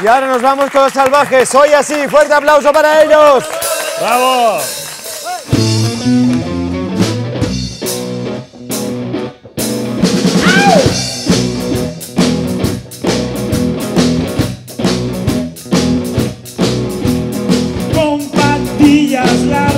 Y ahora nos vamos con los salvajes. Hoy así, fuerte aplauso para ellos. ¡Bravo! Con patillas largas.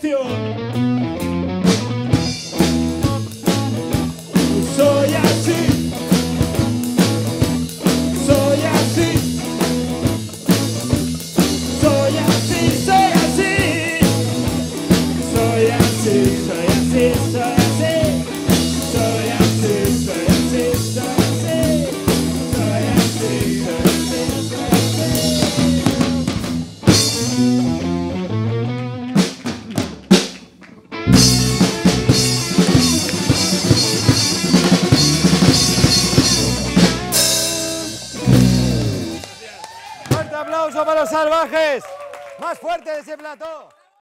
canción. aplauso para los salvajes. Más fuerte de ese plató.